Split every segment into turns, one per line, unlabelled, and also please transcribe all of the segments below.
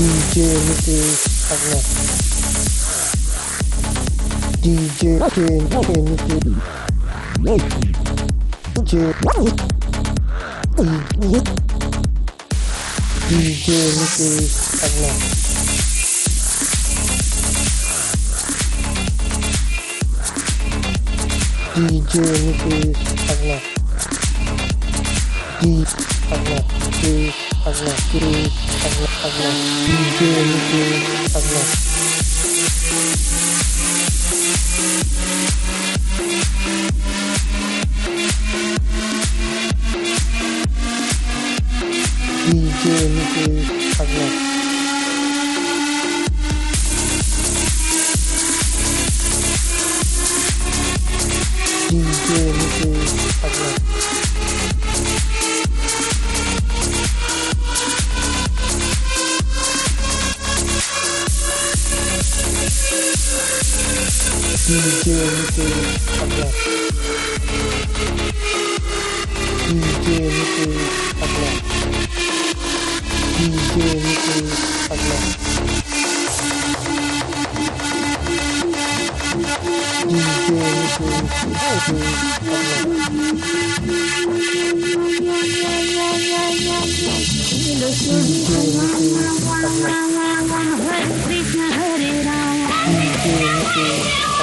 DJ 向けかな DJ 系向け向け DJ 向けかなディジェームス、あの、d ィ、あの、ディ、одна, впервые, одна, одна, неделя, неделя, одна. Неделя, неделя, одна. Неделя, неделя, одна. nhìn chiều như cười âm nhạc nhìn chiều như cười âm nhạc nhìn chiều như cười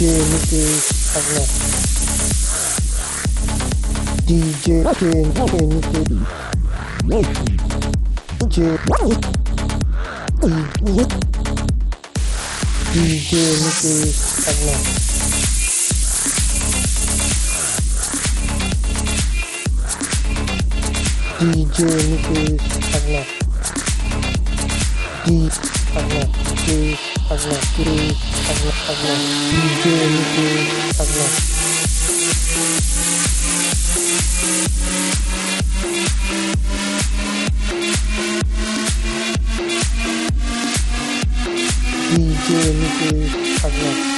Nikki Agno DJ Nikki Nikki DJ DJ Nikki Agno DJ Nikki Agno D Agno DJ одна, три, одна, одна, девять, одна. Девять, одна.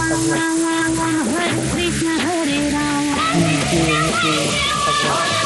thì